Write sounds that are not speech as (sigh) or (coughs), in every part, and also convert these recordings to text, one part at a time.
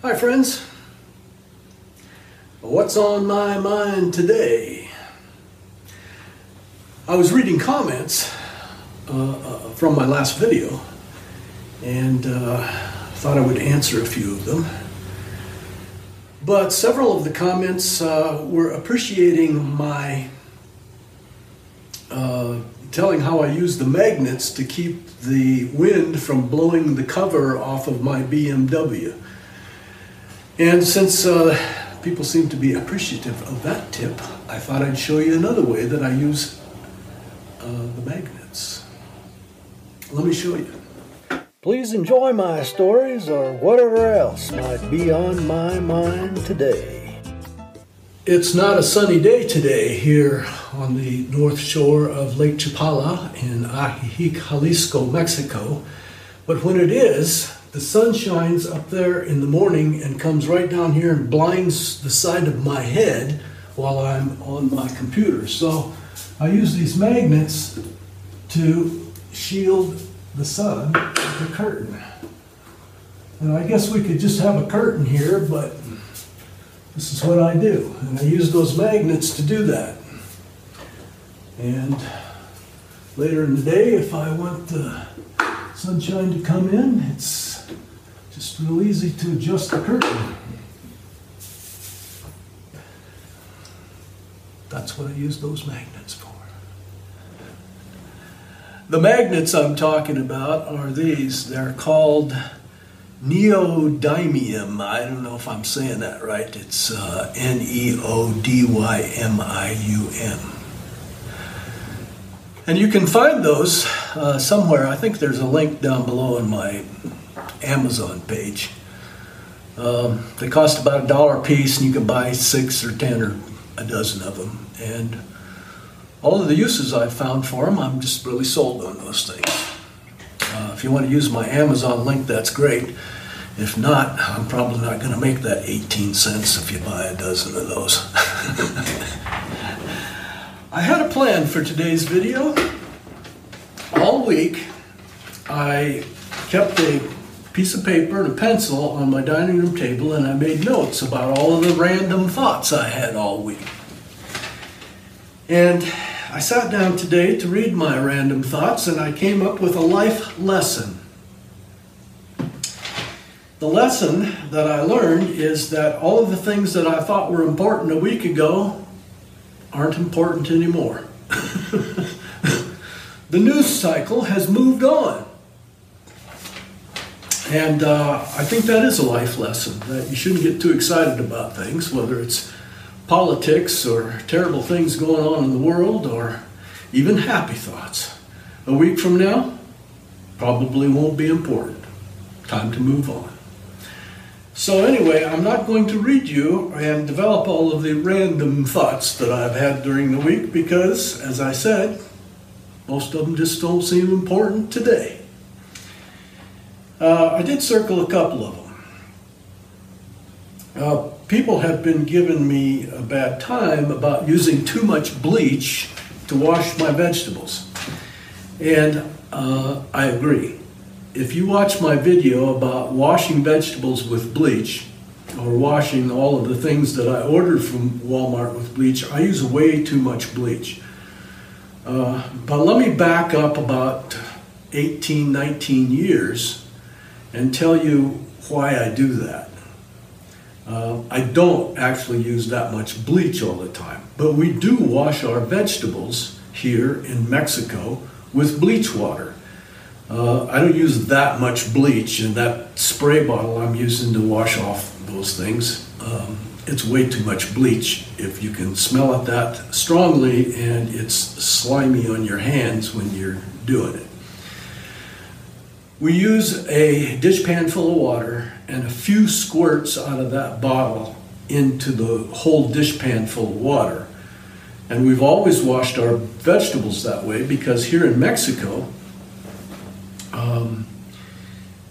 Hi, friends. What's on my mind today? I was reading comments uh, uh, from my last video and uh, thought I would answer a few of them. But several of the comments uh, were appreciating my uh, telling how I use the magnets to keep the wind from blowing the cover off of my BMW. And since uh, people seem to be appreciative of that tip, I thought I'd show you another way that I use uh, the magnets. Let me show you. Please enjoy my stories or whatever else might be on my mind today. It's not a sunny day today here on the north shore of Lake Chapala in Ajijic, Jalisco, Mexico. But when it is, the sun shines up there in the morning and comes right down here and blinds the side of my head while I'm on my computer. So I use these magnets to shield the sun with a curtain. And I guess we could just have a curtain here, but this is what I do. And I use those magnets to do that. And later in the day, if I want the sunshine to come in, it's just real easy to adjust the curtain. That's what I use those magnets for. The magnets I'm talking about are these. They're called neodymium. I don't know if I'm saying that right. It's uh, N E O D Y M I U M. And you can find those uh, somewhere. I think there's a link down below in my Amazon page. Um, they cost about a dollar a piece, and you can buy six or ten or a dozen of them. And all of the uses I've found for them, I'm just really sold on those things. Uh, if you want to use my Amazon link, that's great. If not, I'm probably not going to make that 18 cents if you buy a dozen of those. (laughs) I had a plan for today's video. All week, I kept a piece of paper and a pencil on my dining room table and I made notes about all of the random thoughts I had all week. And I sat down today to read my random thoughts and I came up with a life lesson. The lesson that I learned is that all of the things that I thought were important a week ago aren't important anymore. (laughs) the news cycle has moved on. And uh, I think that is a life lesson that you shouldn't get too excited about things, whether it's politics or terrible things going on in the world or even happy thoughts. A week from now, probably won't be important. Time to move on. So, anyway, I'm not going to read you and develop all of the random thoughts that I've had during the week because, as I said, most of them just don't seem important today. Uh, I did circle a couple of them. Uh, people have been giving me a bad time about using too much bleach to wash my vegetables. And uh, I agree. If you watch my video about washing vegetables with bleach, or washing all of the things that I ordered from Walmart with bleach, I use way too much bleach. Uh, but let me back up about 18, 19 years and tell you why I do that. Uh, I don't actually use that much bleach all the time, but we do wash our vegetables here in Mexico with bleach water. Uh, I don't use that much bleach in that spray bottle I'm using to wash off those things. Um, it's way too much bleach if you can smell it that strongly and it's slimy on your hands when you're doing it. We use a dishpan full of water and a few squirts out of that bottle into the whole dishpan full of water. And we've always washed our vegetables that way because here in Mexico, um,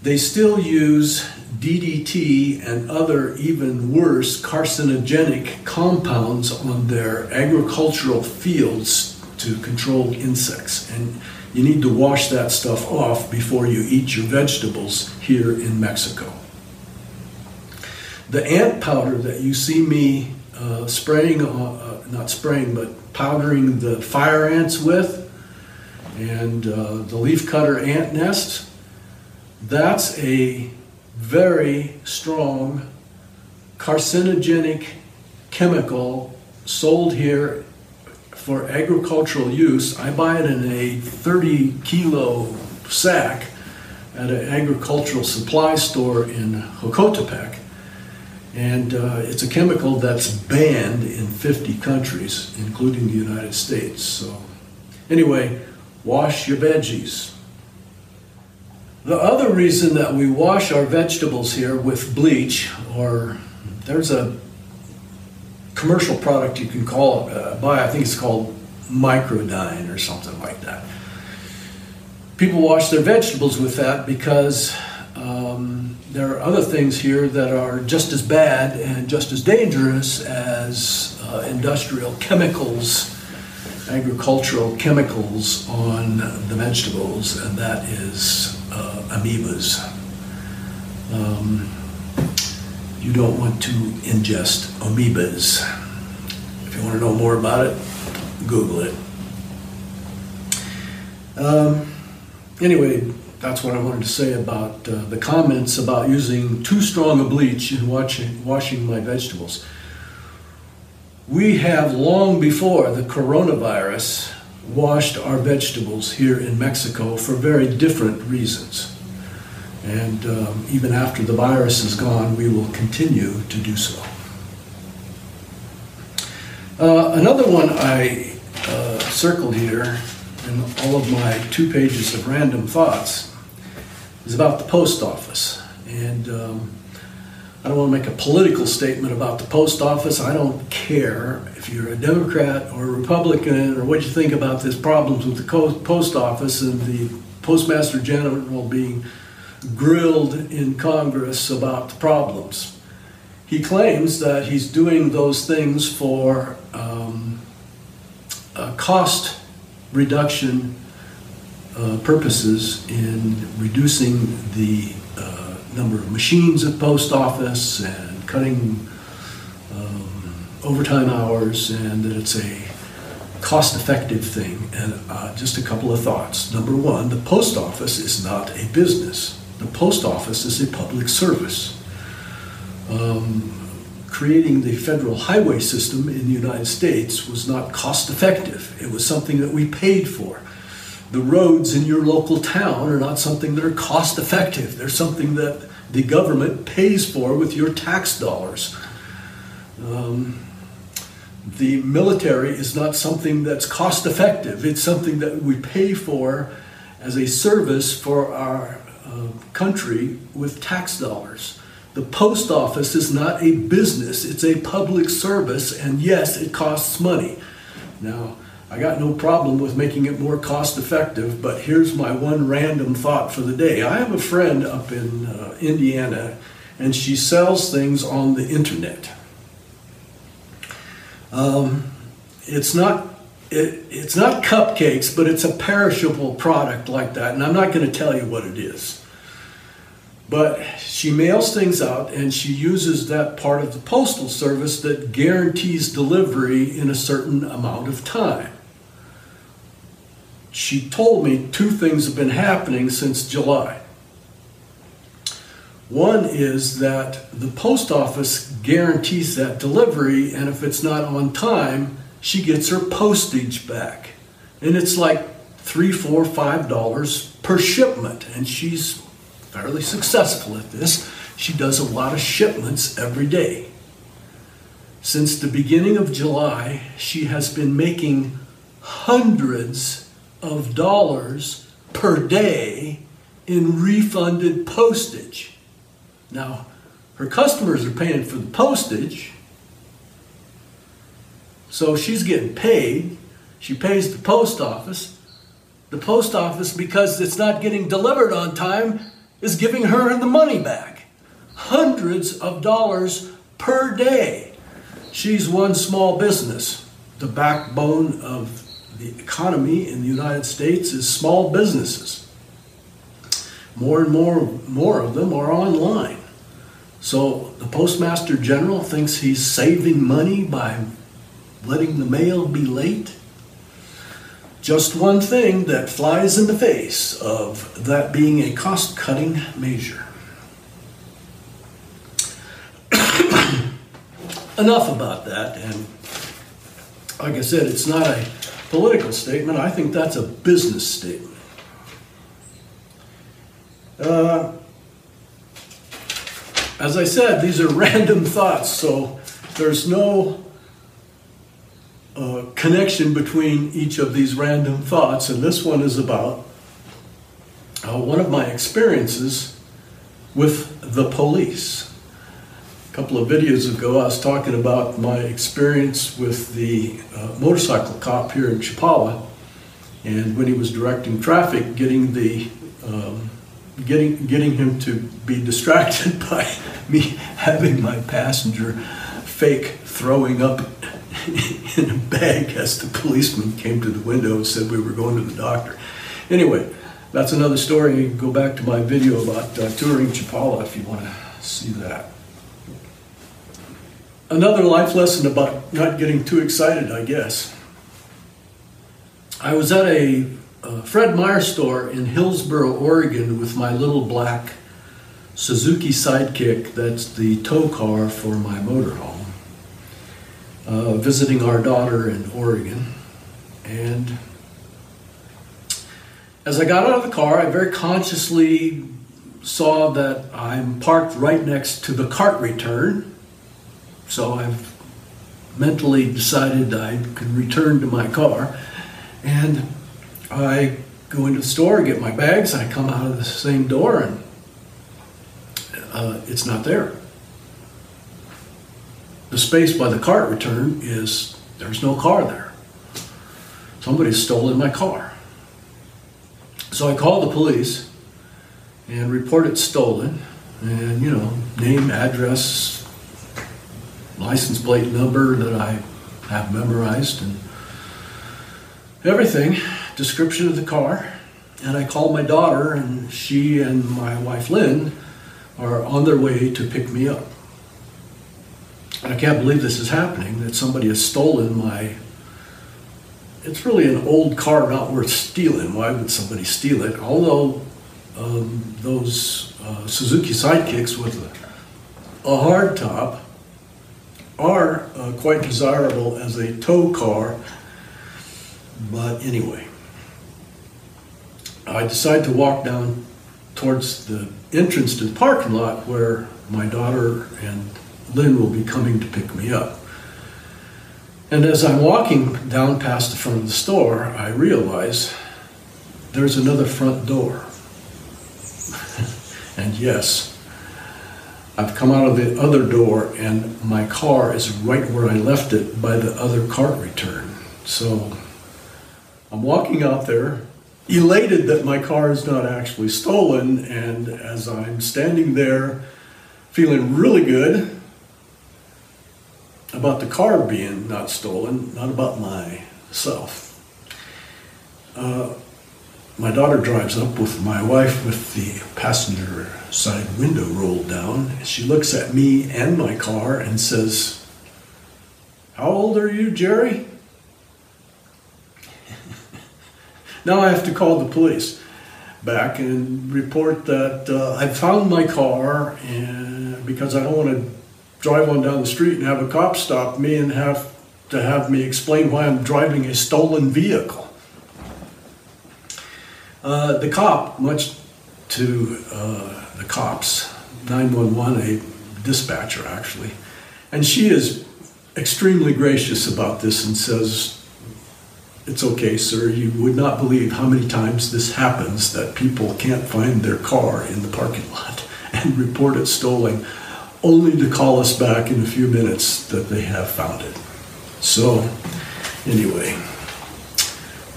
they still use DDT and other even worse carcinogenic compounds on their agricultural fields to control insects. And you need to wash that stuff off before you eat your vegetables here in Mexico. The ant powder that you see me uh, spraying, uh, not spraying, but powdering the fire ants with, and uh, the leafcutter ant nest, that's a very strong carcinogenic chemical sold here for agricultural use. I buy it in a 30 kilo sack at an agricultural supply store in Jocotepec. And uh, it's a chemical that's banned in 50 countries, including the United States. So, anyway, wash your veggies. The other reason that we wash our vegetables here with bleach, or there's a commercial product you can call uh, buy, I think it's called Microdyn or something like that. People wash their vegetables with that because um, there are other things here that are just as bad and just as dangerous as uh, industrial chemicals agricultural chemicals on the vegetables, and that is uh, amoebas. Um, you don't want to ingest amoebas. If you want to know more about it, Google it. Um, anyway, that's what I wanted to say about uh, the comments about using too strong a bleach in washing, washing my vegetables. We have long before the coronavirus washed our vegetables here in Mexico for very different reasons. And um, even after the virus is gone, we will continue to do so. Uh, another one I uh, circled here in all of my two pages of random thoughts is about the post office. And um, I don't want to make a political statement about the post office. I don't care if you're a Democrat or a Republican or what you think about this problems with the post office and the postmaster general being grilled in Congress about the problems. He claims that he's doing those things for um, cost reduction uh, purposes in reducing the number of machines at post office and cutting um, overtime hours and that it's a cost-effective thing. And uh, just a couple of thoughts. Number one, the post office is not a business. The post office is a public service. Um, creating the federal highway system in the United States was not cost effective. It was something that we paid for the roads in your local town are not something that are cost effective. They're something that the government pays for with your tax dollars. Um, the military is not something that's cost effective. It's something that we pay for as a service for our uh, country with tax dollars. The post office is not a business, it's a public service, and yes, it costs money. Now, I got no problem with making it more cost effective, but here's my one random thought for the day. I have a friend up in uh, Indiana, and she sells things on the internet. Um, it's not it, it's not cupcakes, but it's a perishable product like that, and I'm not going to tell you what it is. But she mails things out and she uses that part of the postal service that guarantees delivery in a certain amount of time she told me two things have been happening since July. One is that the post office guarantees that delivery, and if it's not on time, she gets her postage back. And it's like three, four, five dollars per shipment. And she's fairly successful at this. She does a lot of shipments every day. Since the beginning of July, she has been making hundreds of dollars per day in refunded postage. Now, her customers are paying for the postage, so she's getting paid. She pays the post office. The post office, because it's not getting delivered on time, is giving her the money back. Hundreds of dollars per day. She's one small business, the backbone of the economy in the United States is small businesses. More and more, more of them are online. So the postmaster general thinks he's saving money by letting the mail be late. Just one thing that flies in the face of that being a cost cutting measure. (coughs) Enough about that. And like I said, it's not a political statement. I think that's a business statement. Uh, as I said, these are (laughs) random thoughts, so there's no uh, connection between each of these random thoughts, and this one is about uh, one of my experiences with the police. A couple of videos ago, I was talking about my experience with the uh, motorcycle cop here in Chapala, and when he was directing traffic, getting the um, getting getting him to be (laughs) distracted by me having my passenger fake throwing up (laughs) in a bag as the policeman came to the window and said we were going to the doctor. Anyway, that's another story. You can go back to my video about uh, touring Chapala if you want to see that. Another life lesson about not getting too excited, I guess. I was at a Fred Meyer store in Hillsboro, Oregon, with my little black Suzuki Sidekick. That's the tow car for my motorhome. Uh, visiting our daughter in Oregon, and as I got out of the car, I very consciously saw that I'm parked right next to the cart return. So I've mentally decided I can return to my car. And I go into the store, get my bags, I come out of the same door, and uh, it's not there. The space by the cart return is there's no car there. Somebody's stolen my car. So I called the police and reported stolen, and you know, name, address, license plate number that I have memorized, and everything description of the car, and I called my daughter, and she and my wife Lynn are on their way to pick me up. I can't believe this is happening, that somebody has stolen my. It's really an old car, not worth stealing. Why would somebody steal it? Although um, those uh, Suzuki Sidekicks with a, a hard top are uh, quite desirable as a tow car. But anyway, I decide to walk down towards the entrance to the parking lot where my daughter and Lynn will be coming to pick me up. And as I'm walking down past the front of the store, I realize there's another front door. (laughs) and yes, I've come out of the other door and my car is right where I left it by the other cart return. So I'm walking out there elated that my car is not actually stolen. And as I'm standing there feeling really good about the car being not stolen, not about myself, uh, my daughter drives up with my wife with the passenger side window rolled down. She looks at me and my car and says, How old are you, Jerry? (laughs) Now I have to call the police back and report that uh, I found my car and because I don't want to drive on down the street and have a cop stop me and have to have me explain why I'm driving a stolen vehicle. Uh, the cop, much to uh, the cops, 911, a dispatcher actually, and she is extremely gracious about this and says, it's okay, sir. You would not believe how many times this happens that people can't find their car in the parking lot (laughs) and report it stolen, only to call us back in a few minutes that they have found it. So, anyway,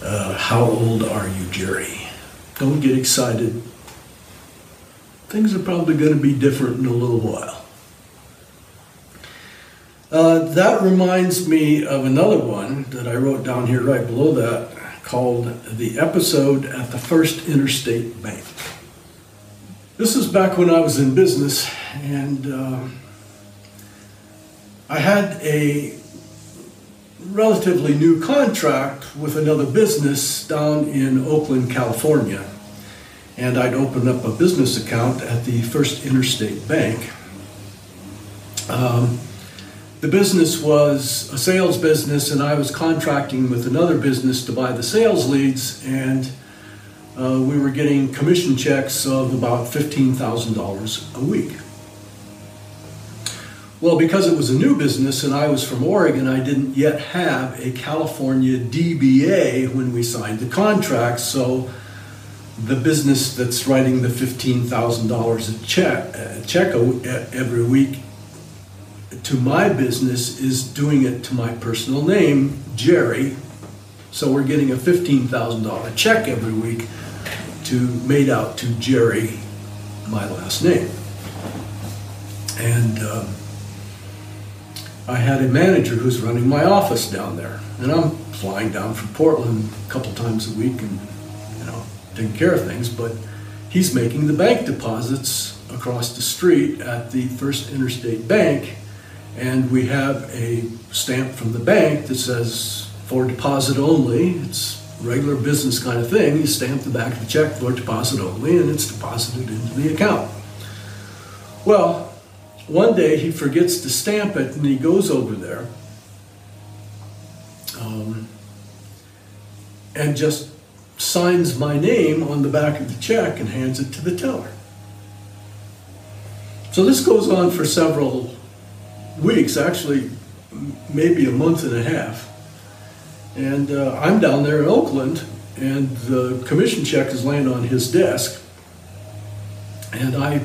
uh, how old are you, Jerry? Don't get excited. Things are probably going to be different in a little while. Uh, that reminds me of another one that I wrote down here right below that called The Episode at the First Interstate Bank. This is back when I was in business, and um, I had a relatively new contract with another business down in Oakland, California. And I'd opened up a business account at the First Interstate Bank. Um, the business was a sales business, and I was contracting with another business to buy the sales leads, and uh, we were getting commission checks of about $15,000 a week. Well, because it was a new business and I was from Oregon, I didn't yet have a California DBA when we signed the contract, so the business that's writing the $15,000 a check, a check every week to my business is doing it to my personal name, Jerry. So we're getting a $15,000 check every week to made out to Jerry, my last name. And um, I had a manager who's running my office down there. And I'm flying down from Portland a couple times a week and, you know, taking care of things. But he's making the bank deposits across the street at the First Interstate Bank and we have a stamp from the bank that says for deposit only. It's regular business kind of thing. You stamp the back of the check for deposit only, and it's deposited into the account. Well, one day he forgets to stamp it, and he goes over there um, and just signs my name on the back of the check and hands it to the teller. So this goes on for several weeks, actually, maybe a month and a half. And uh, I'm down there in Oakland, and the commission check is laying on his desk. And I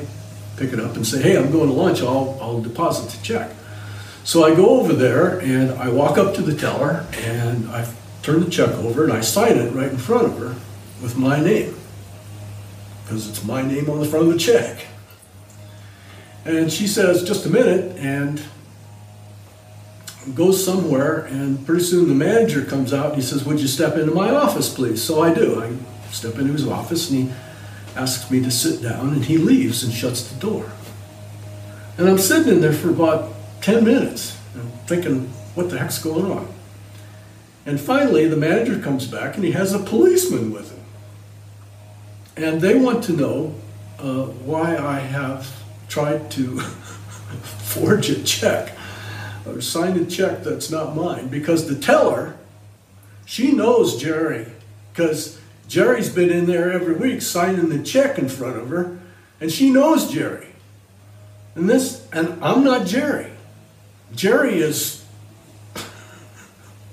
pick it up and say, hey, I'm going to lunch, I'll, I'll deposit the check. So I go over there and I walk up to the teller and I turn the check over and I sign it right in front of her with my name. Because it's my name on the front of the check. And she says, just a minute, and goes somewhere, and pretty soon the manager comes out and he says, Would you step into my office, please? So I do. I step into his office and he asks me to sit down, and he leaves and shuts the door. And I'm sitting in there for about 10 minutes, and thinking, What the heck's going on? And finally, the manager comes back and he has a policeman with him. And they want to know uh, why I have tried to (laughs) forge a check or sign a check that's not mine because the teller, she knows Jerry because Jerry's been in there every week signing the check in front of her and she knows Jerry. And this, and I'm not Jerry. Jerry is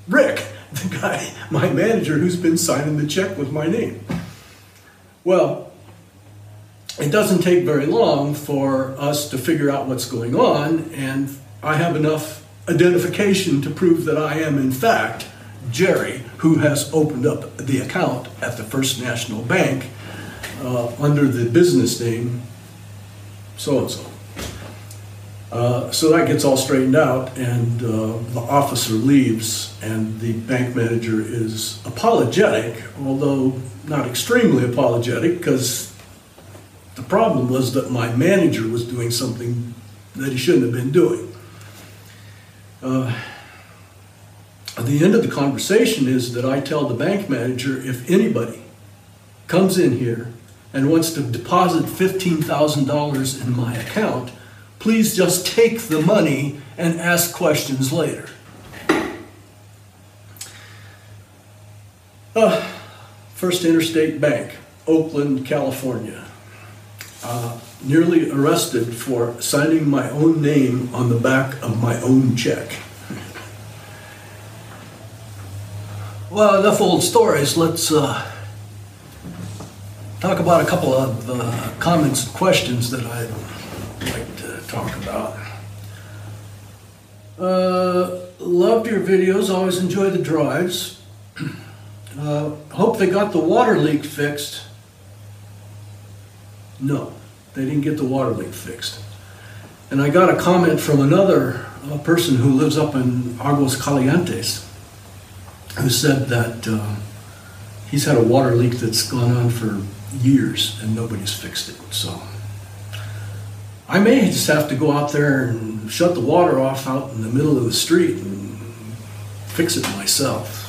Rick, (laughs) the guy, my manager who's been signing the check with my name. Well, it doesn't take very long for us to figure out what's going on, and I have enough identification to prove that I am, in fact, Jerry, who has opened up the account at the First National Bank uh, under the business name so and so. So that gets all straightened out, and uh, the officer leaves, and the bank manager is apologetic, although not extremely apologetic, because the problem was that my manager was doing something that he shouldn't have been doing. Uh, the end of the conversation is that I tell the bank manager if anybody comes in here and wants to deposit $15,000 in my account, please just take the money and ask questions later. Uh, First Interstate Bank, Oakland, California. Uh, nearly arrested for signing my own name on the back of my own check. Well, enough old stories. Let's uh, talk about a couple of uh, comments and questions that I'd like to talk about. Uh, loved your videos, always enjoy the drives. Uh, hope they got the water leak fixed. No. They didn't get the water leak fixed. And I got a comment from another uh, person who lives up in Aguas Calientes who said that uh, he's had a water leak that's gone on for years and nobody's fixed it. So I may just have to go out there and shut the water off out in the middle of the street and fix it myself.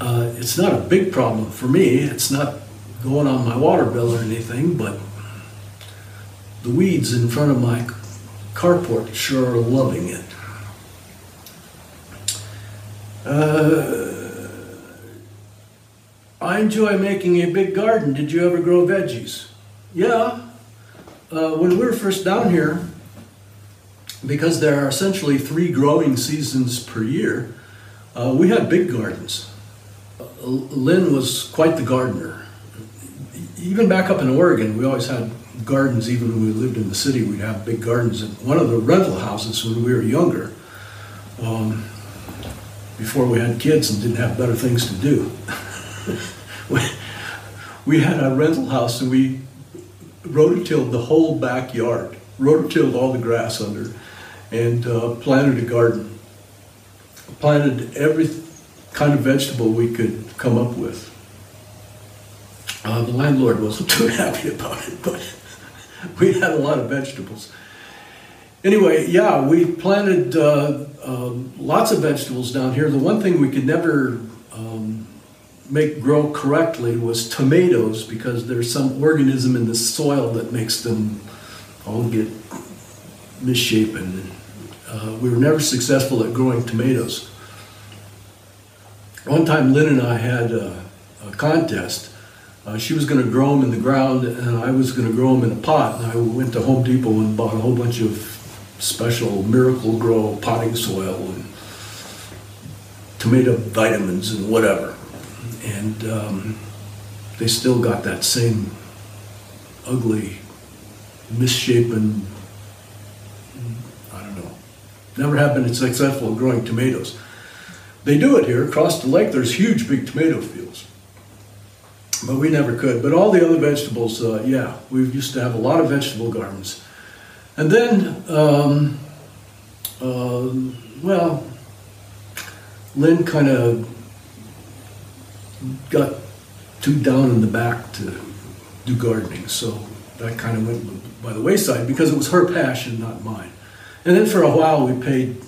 Uh, it's not a big problem for me. It's not going on my water bill or anything, but the weeds in front of my carport sure are loving it. Uh, I enjoy making a big garden. Did you ever grow veggies? Yeah. Uh, when we were first down here, because there are essentially three growing seasons per year, uh, we had big gardens. Uh, Lynn was quite the gardener. Even back up in Oregon, we always had gardens. Even when we lived in the city, we'd have big gardens. In one of the rental houses when we were younger, um, before we had kids and didn't have better things to do. (laughs) we had a rental house and we rototilled the whole backyard, rototilled all the grass under, and uh, planted a garden. Planted every kind of vegetable we could come up with. Uh, the landlord wasn't (laughs) too happy about it, but (laughs) we had a lot of vegetables. Anyway, yeah, we planted uh, um, lots of vegetables down here. The one thing we could never um, make grow correctly was tomatoes because there's some organism in the soil that makes them all get misshapen. Uh, we were never successful at growing tomatoes. One time, Lynn and I had a, a contest. Uh, she was going to grow them in the ground, and I was going to grow them in a pot. And I went to Home Depot and bought a whole bunch of special Miracle-Gro potting soil and tomato vitamins and whatever. And um, they still got that same ugly, misshapen, I don't know, never have been successful growing tomatoes. They do it here across the lake. There's huge, big tomato fields. But we never could. But all the other vegetables, uh, yeah, we used to have a lot of vegetable gardens. And then, um, uh, well, Lynn kind of got too down in the back to do gardening, so that kind of went by the wayside because it was her passion, not mine. And then for a while, we paid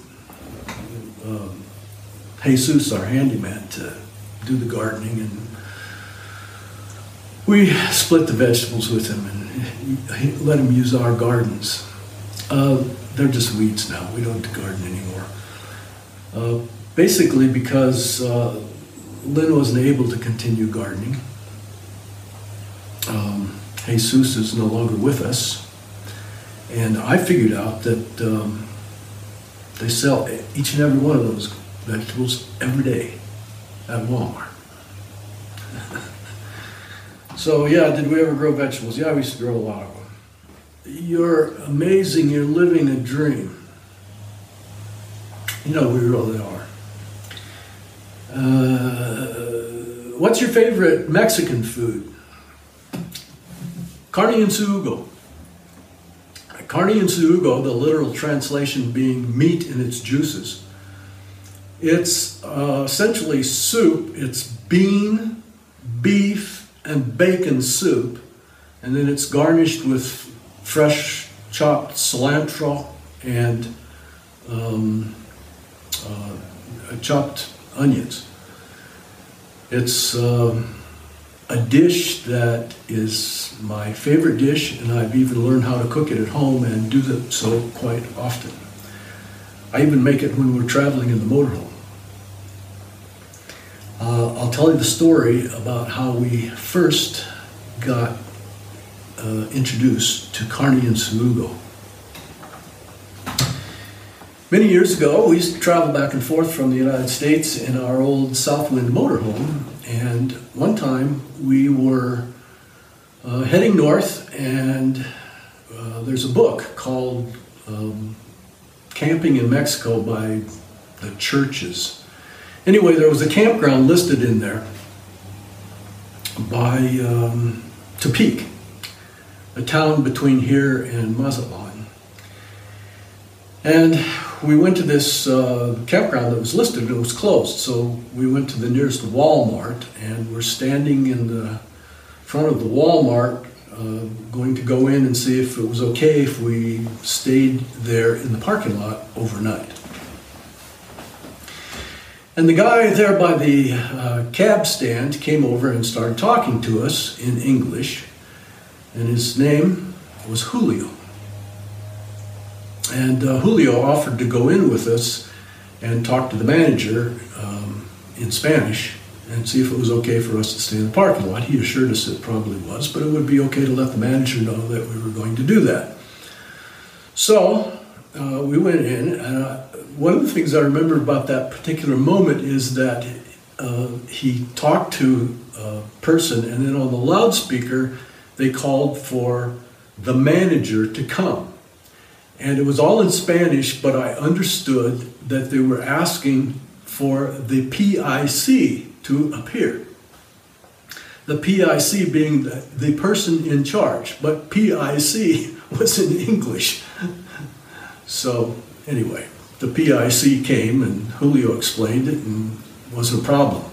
um, Jesus, our handyman, to do the gardening, and we split the vegetables with him and let him use our gardens. Uh, they're just weeds now. We don't garden anymore. Uh, basically, because uh, Lynn wasn't able to continue gardening. Um, Jesus is no longer with us. And I figured out that um, they sell each and every one of those vegetables every day at Walmart. So, yeah, did we ever grow vegetables? Yeah, we used to grow a lot of them. You're amazing. You're living a dream. You know, we really are. Uh, what's your favorite Mexican food? Carne en su jugo. Carne en su jugo, the literal translation being meat in its juices. It's uh, essentially soup. It's bean, beef, and bacon soup, and then it's garnished with fresh chopped cilantro and um, uh, chopped onions. It's um, a dish that is my favorite dish, and I've even learned how to cook it at home and do that so quite often. I even make it when we're traveling in the motorhome. Uh, I'll tell you the story about how we first got uh, introduced to Carne en su jugo. Many years ago, we used to travel back and forth from the United States in our old Southwind motorhome, and one time we were uh, heading north, and uh, there's a book called um, Camping in Mexico by the Churches. Anyway, there was a campground listed in there by um, Tepic a town between here and Mazatlan. And we went to this uh, campground that was listed and it was closed. So we went to the nearest Walmart and we're standing in the front of the Walmart uh, going to go in and see if it was okay if we stayed there in the parking lot overnight. And the guy there by the uh, cab stand came over and started talking to us in English, and his name was Julio. And uh, Julio offered to go in with us and talk to the manager um, in Spanish and see if it was okay for us to stay in the parking lot. He assured us it probably was, but it would be okay to let the manager know that we were going to do that. So uh, we went in, and uh, one of the things I remember about that particular moment is that uh, he talked to a person, and then on the loudspeaker, they called for the manager to come. And it was all in Spanish, but I understood that they were asking for the PIC to appear. The PIC being the, the person in charge, but PIC (laughs) was in English. (laughs) So, anyway, the PIC came and Julio explained it and wasn't a problem.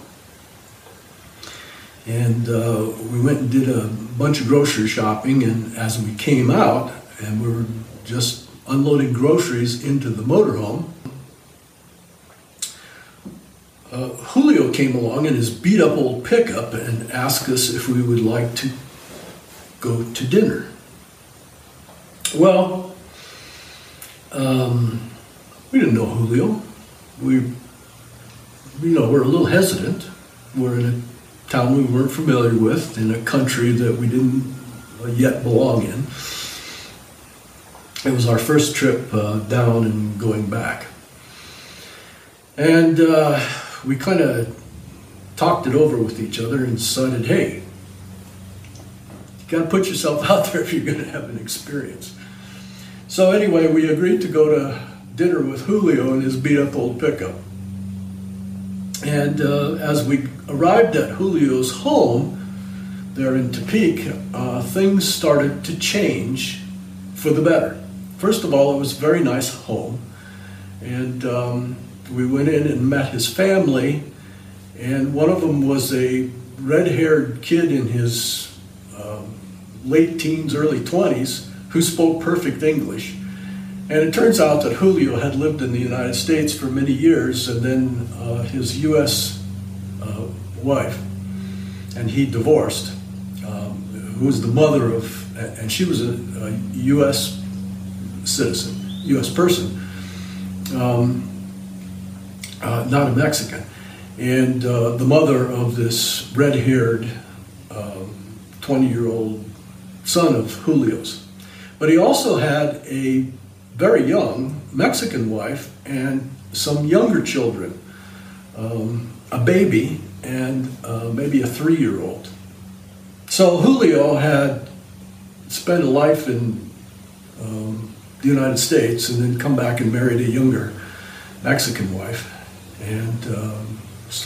And uh, we went and did a bunch of grocery shopping, and as we came out, and we were just unloading groceries into the motorhome, uh, Julio came along in his beat up old pickup and asked us if we would like to go to dinner. Well, um, we didn't know Julio. We, you know, we're a little hesitant. We're in a town we weren't familiar with, in a country that we didn't yet belong in. It was our first trip uh, down and going back. And uh, we kind of talked it over with each other and decided, hey, you got to put yourself (laughs) out there if you're going to have an experience. So anyway, we agreed to go to dinner with Julio in his beat up old pickup. And uh, as we arrived at Julio's home there in Tepic, uh, things started to change for the better. First of all, it was a very nice home. And um, we went in and met his family. And one of them was a red haired kid in his um, late teens, early 20s, who spoke perfect English. And it turns out that Julio had lived in the United States for many years, and then uh, his U.S. Uh, wife, and he divorced, um, who was the mother of, and she was a, a U.S. citizen, U.S. person, um, uh, not a Mexican. And uh, the mother of this red haired 20 um, year old son of Julio's. But he also had a very young Mexican wife and some younger children, um, a baby and uh, maybe a three year old. So Julio had spent a life in um, the United States and then come back and married a younger Mexican wife and um,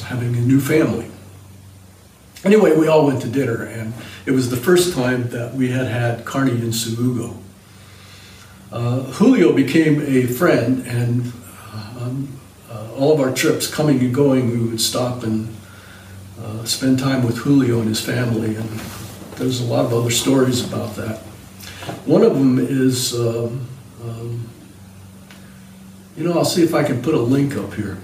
having a new family. Anyway, we all went to dinner, and it was the first time that we had had carne en su jugo. Uh, Julio became a friend, and um, uh, all of our trips, coming and going, we would stop and uh, spend time with Julio and his family. And there's a lot of other stories about that. One of them is, um, um, you know, I'll see if I can put a link up here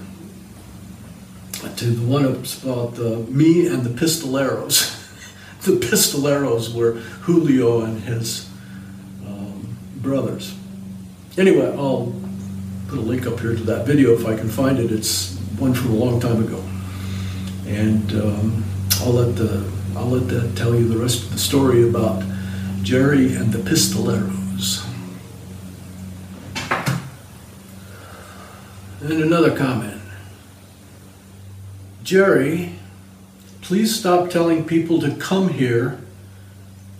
to the one about uh, me and the Pistoleros. (laughs) the Pistoleros were Julio and his brothers. Anyway, I'll put a link up here to that video if I can find it. It's one from a long time ago, and um, I'll let the I'll let that tell you the rest of the story about Jerry and the Pistoleros. And another comment. Jerry, please stop telling people to come here.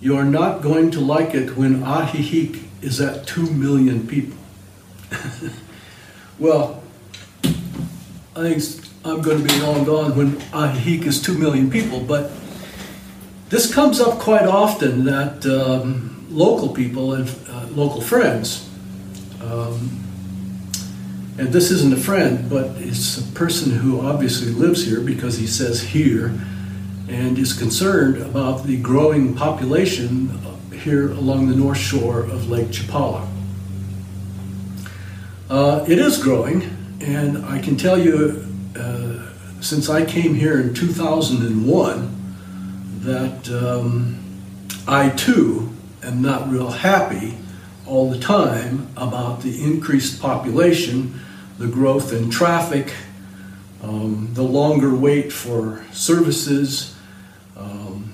You are not going to like it when Ajijic is at 2 million people. well, I think I'm going to be long gone when Ajijic is 2 million people, but this comes up quite often that um, local people and uh, local friends, um, and this isn't a friend, but it's a person who obviously lives here because he says here, and is concerned about the growing population here along the north shore of Lake Chapala. Uh, it is growing, and I can tell you, uh, since I came here in 2001, that um, I too am not real happy all the time about the increased population, the growth in traffic, um, the longer wait for services, um,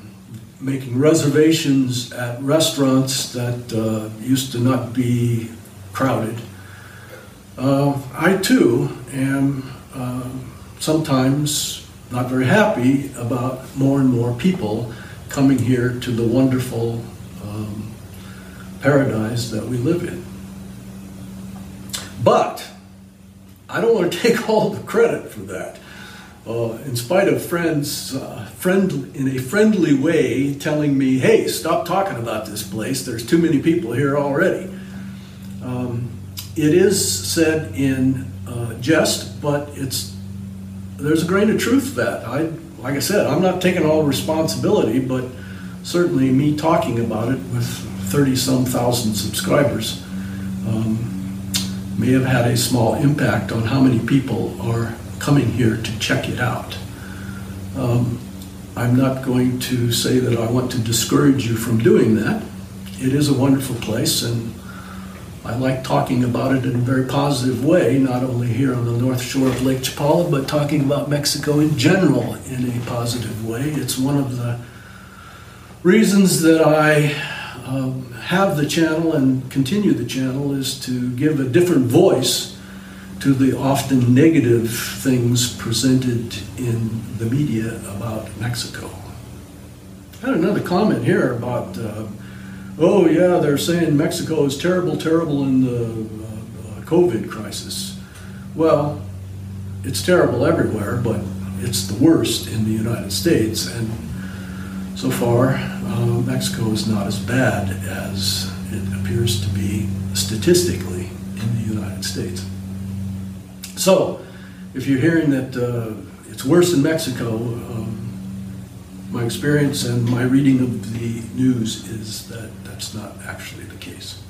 making reservations at restaurants that uh, used to not be crowded. Uh, I too am uh, sometimes not very happy about more and more people coming here to the wonderful um, paradise that we live in. But I don't want to (laughs) take all the credit for that. Uh, in spite of friends, uh, friend, in a friendly way, telling me, "Hey, stop talking about this place. There's too many people here already." Um, it is said in uh, jest, but it's there's a grain of truth that. I, like I said, I'm not taking all responsibility, but certainly me talking about it with 30 some thousand subscribers um, may have had a small impact on how many people are coming here to check it out. Um, I'm not going to say that I want to discourage you from doing that. It is a wonderful place, and I like talking about it in a very positive way, not only here on the north shore of Lake Chapala, but talking about Mexico in general in a positive way. It's one of the reasons that I um, have the channel and continue the channel is to give a different voice to the often negative things presented in the media about Mexico. I had another comment here about, uh, oh yeah, they're saying Mexico is terrible, terrible in the uh, COVID crisis. Well, it's terrible everywhere, but it's the worst in the United States, and so far, uh, Mexico is not as bad as it appears to be statistically in the United States. So, if you're hearing that uh, it's worse in Mexico, um, my experience and my reading of the news is that that's not actually the case.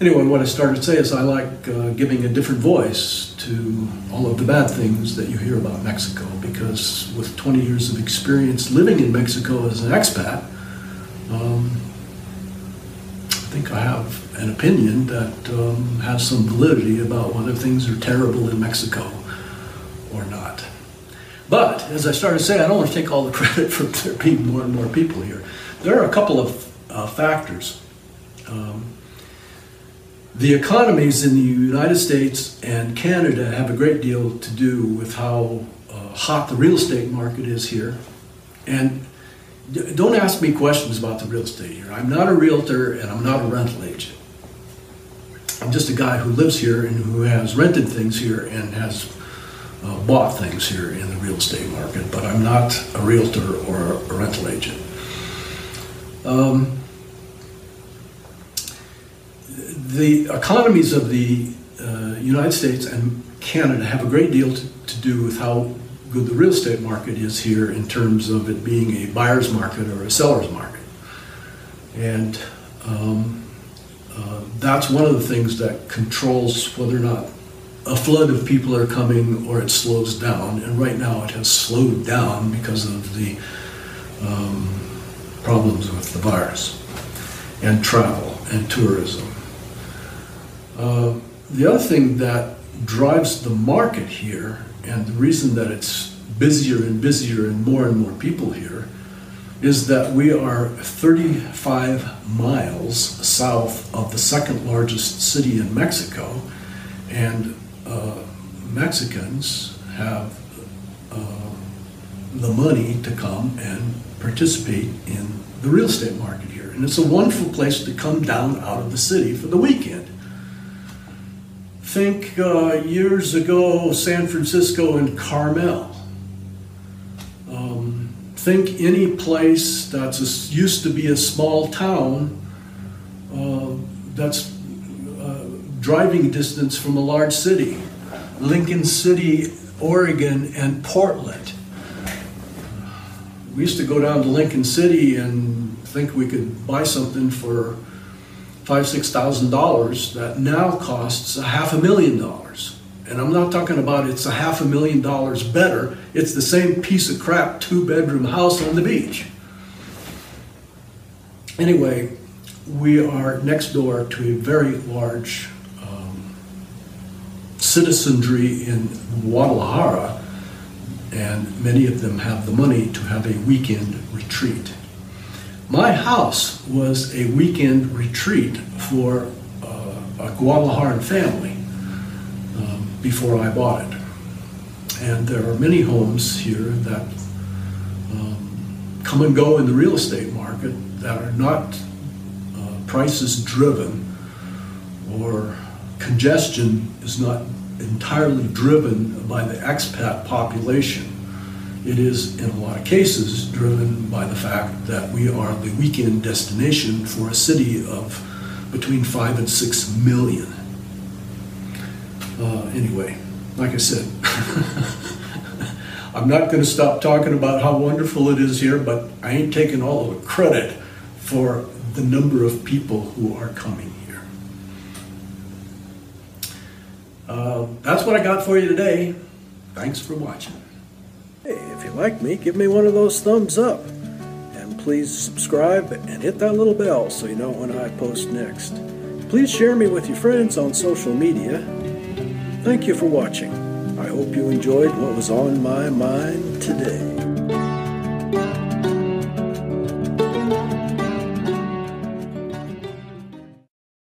Anyway, what I started to say is I like uh, giving a different voice to all of the bad things that you hear about Mexico because with 20 years of experience living in Mexico as an expat, um, think I have an opinion that um, has some validity about whether things are terrible in Mexico or not. But as I started to say, I don't want to take all the (laughs) credit for there being more and more people here. There are a couple of uh, factors. Um, the economies in the United States and Canada have a great deal to do with how uh, hot the real estate market is here. And don't ask me questions about the real estate here. I'm not a realtor and I'm not a rental agent. I'm just a guy who lives here and who has rented things here and has uh, bought things here in the real estate market, but I'm not a realtor or a rental agent. Um, the economies of the uh, United States and Canada have a great deal to, to, do with how good the real estate market is here in terms of it being a buyer's market or a seller's market. And um, uh, that's one of the things that controls whether or not a flood of people are coming or it slows down. And right now it has slowed down because of the um, problems with the virus and travel and tourism. Uh, the other thing that drives the market here and the reason that it's busier and busier and more and more people here is that we are 35 miles south of the second largest city in Mexico, and uh, Mexicans have uh, the money to come and participate in the real estate market here. And it's a wonderful place to come down out of the city for the weekend. Think uh, years ago, San Francisco and Carmel think any place that's a, used to be a small town uh, that's uh, driving distance from a large city. Lincoln City, Oregon, and Portland. we used to go down to Lincoln City and think we could buy something for five, six thousand dollars that now costs a half a million dollars. And I'm not talking about it's a half a million dollars better. It's the same piece of crap two bedroom house on the beach. Anyway, we are next door to a very large um, citizenry in Guadalajara, and many of them have the money to have a weekend retreat. My house was a weekend retreat for uh, a Guadalajara family um, before I bought it. And there are many homes here that um, come and go in the real estate market that are not uh, prices driven or congestion is not entirely driven by the expat population. It is, in a lot of cases, driven by the fact that we are the weekend destination for a city of between five and six million. Uh, anyway, like I said, (laughs) I'm not going to stop talking about how wonderful it is here, but I ain't taking all of the credit for the number of people who are coming here. Uh, that's what I got for you today. Thanks for watching. Hey, if you like me, give me one of those thumbs up. And please subscribe and hit that little bell so you know when I post next. Please share me with your friends on social media. Thank you for watching. I hope you enjoyed what was on my mind today.